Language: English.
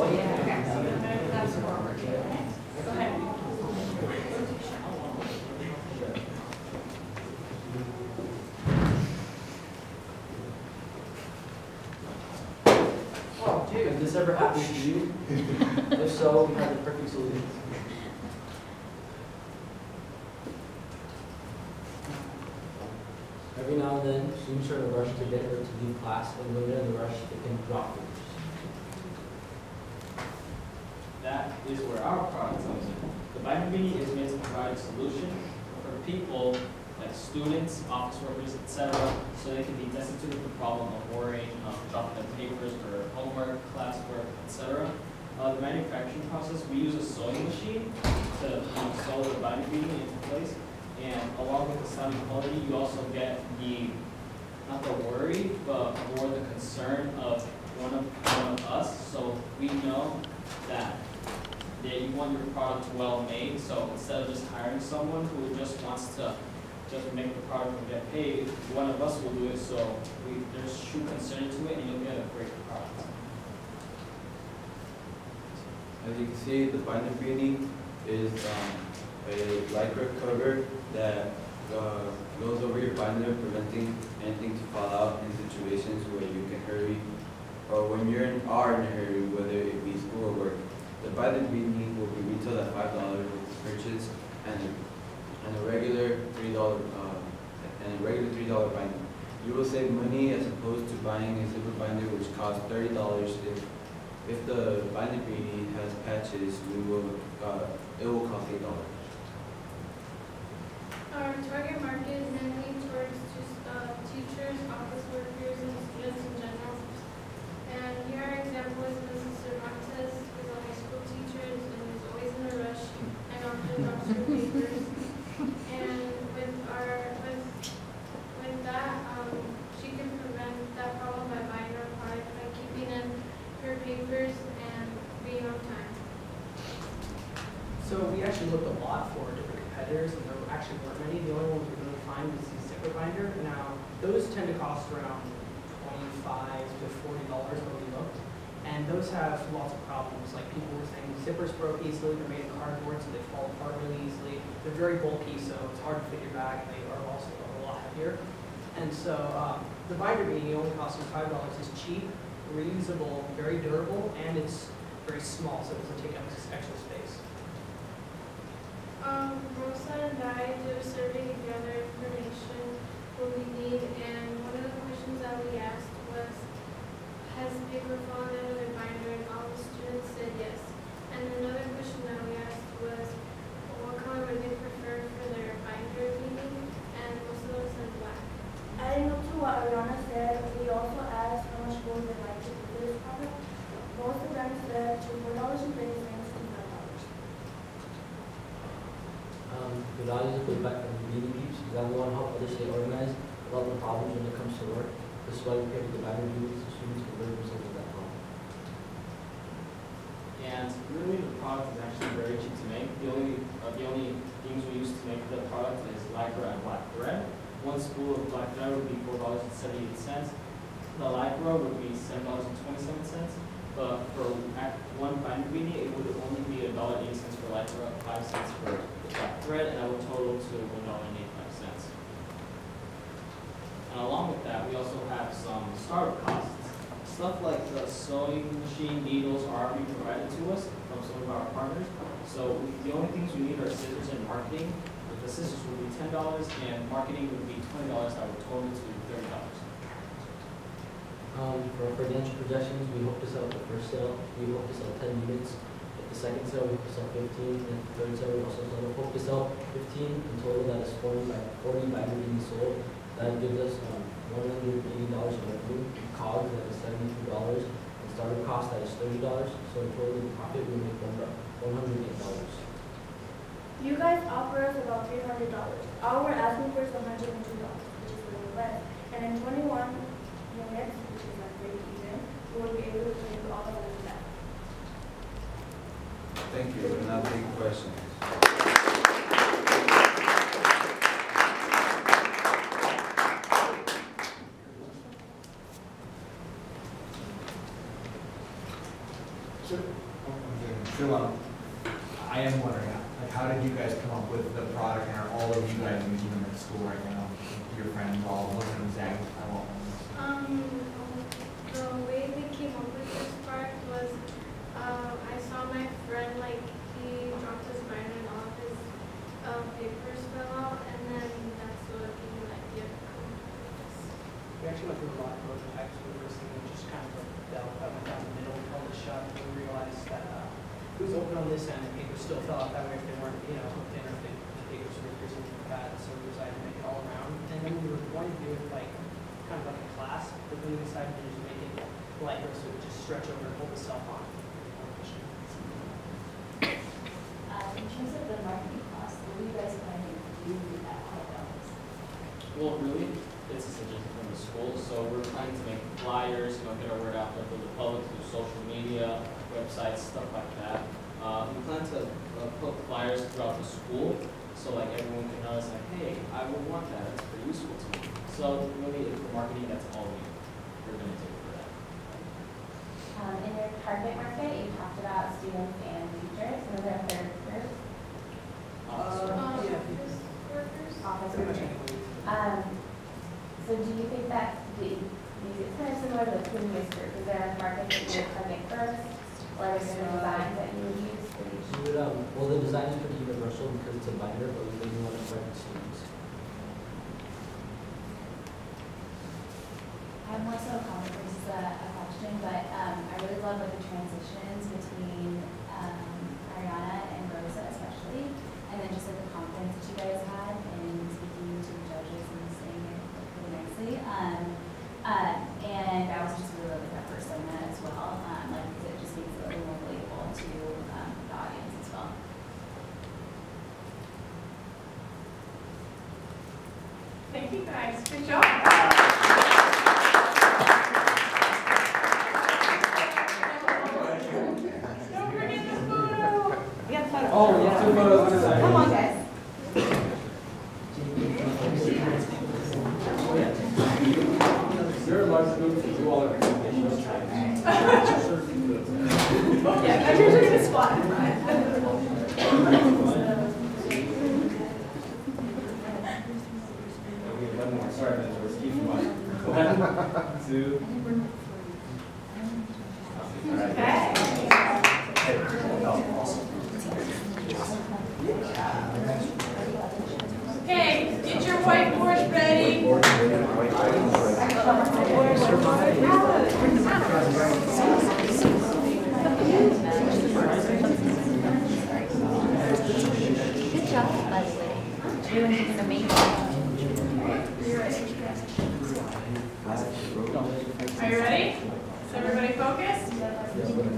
oh dude this ever happen? to you? if so, we have the perfect solution. Every now and then, students are in rush to get to the class, and when they're in the rush, they can drop. That is where our product comes in. The Binder Beanie is meant to provide a solution for people like students, office workers, etc., so they can be destitute of the problem of worrying, um, dropping their papers or homework, classwork, etc. Uh, the manufacturing process, we use a sewing machine to um, sew the Binder Beanie into place. And along with the sounding quality, you also get the, not the worry, but more the concern of one of, one of us. So we know that that you want your product well made, so instead of just hiring someone who just wants to just make the product and get paid, one of us will do it, so we, there's true concern to it, and you'll get a great product. As you can see, the binder beanie is um, a lycra cover that uh, goes over your binder, preventing anything to fall out in situations where you can hurry, or when you're in, are in a hurry, whether it be school or work. The binder beanie will be retailed at five dollars with purchase and and a regular three dollar uh, and a regular three dollar binder. You will save money as opposed to buying a zipper binder which costs thirty dollars if if the binder beanie has patches, we will, uh, it will cost eight dollars. Our target market actually looked a lot for different competitors, and there actually weren't many. The only ones we really find was the zipper binder. Now, those tend to cost around twenty-five to forty dollars when we looked. And those have lots of problems, like people were saying zippers broke easily, they're made of cardboard, so they fall apart really easily. They're very bulky, so it's hard to fit your bag, they are also a lot heavier. And so, um, the binder beanie only costing five dollars is cheap, reusable, very durable, and it's very small, so it doesn't take up extra space. Um, Rosa and I did a survey to gather information what we need, and one of the questions that we asked was, has paper fallen out of their binder? And all the students said yes. And another question that we asked was, what color would they prefer for their binder beanie? And most of them said black. Adding up to what Ariana said, we also asked how much gold they'd like to pay for this product. Most of them said to four dollars and thirty cents to five dollars. The back the Beanie Peeps, because I want to help others stay organized about the problems when it comes to work. This is why we created the binder duties, so students can learn themselves of that problem. And really, the product is actually very cheap to make. The only, uh, the only things we use to make the product is lycra and black thread. One spool of black thread would be four dollars and seventy-eight cents. The lycra would be seven dollars and twenty-seven cents. But for one binder beanie, it would only be a dollar eighty cents for lycra, five cents for black thread, and that would total to one dollar and along with that, we also have some startup costs. Stuff like the sewing machine, needles are being provided to us from some of our partners. So the only things we need are scissors and marketing. The scissors would be ten dollars and marketing would be twenty dollars, that would total to thirty dollars. Um, for our financial projections, we hope to sell the first sale, we hope to sell ten units. The second sale, we to fifteen, and the third sale, we also to sell fifteen. In total, that is forty by, forty binder being sold. That gives us, um, one hundred and eighty dollars in revenue. COGS, that is seventy-two dollars. And startup cost, that is thirty dollars. So in total, the profit, we make one, one hundred and eight dollars. You guys offer us about three hundred dollars. All we're asking for is hundred and two dollars, which is a little less. And in twenty-one units, which is like very even, we will be able to you all of back. Thank you, we'll now take questions. So, so, I am wondering, like, how did you guys come up with the product, and are all of you guys using them at school right now? Your friends all looking at Zach, I. Um, the way we came up with this part um, I saw my friend, like, he dropped his binder and all of his uh, um, papers fell out, and then that's what he like, did. We actually went through a lot of those types of school nursing and just kind of like fell up and down the middle held the shut, and we realized that uh, it was open on this end, and papers still fell out that way if they weren't, you know, hooked in or if they, the papers were piercing the pad, so we decided to make it all around. And then we were going to do it like kind of like a class, but we decided to just make it lighter so it would just stretch over and hold itself on. Terms of the marketing costs, what you guys to do with that five dollars? Well, really, it's a suggestion from the school, so we're trying to make flyers, you know, get our word out there for the public through social media, websites, stuff like that. Uh, we plan to uh, put flyers throughout the school, so like everyone can know, it's like, hey, I would want that, it's pretty useful to me. So really, for marketing, that's all we, we're gonna do for that. Um, in your target market, you talked about students and teachers, and is there a third group? Officer. Um, Yeah. office workers. Office Pretty much workers. anyone. Um, so do you think that the, these, it's kind of similar to the previous group, is there a market that you would first? Or are there certain designs that you would use? Would, um, well, the design is pretty universal because it's a binder, but we really want to target students. I have more so a comment versus a, a question, but, um, I really love like the transitions between, um, Ariana and Rosa especially, and then just like the confidence that you guys had in speaking to the judges and saying it really nicely. Um, uh, and I also just really like that persona as well, um, like, 'cause it just makes it a little more relatable to, um, the audience as well. Thank you guys, good job. Don't forget the photo. Oh, yeah. Two photos Come on, guys. You're a large group, you all are. Yeah, measures are gonna spot in front. Okay, one more, sorry, mentors, keep in mind. One, two. Right. Okay, get your whiteboards ready. Good job, Leslie. Doing an amazing job. Are you ready? Is everybody focused?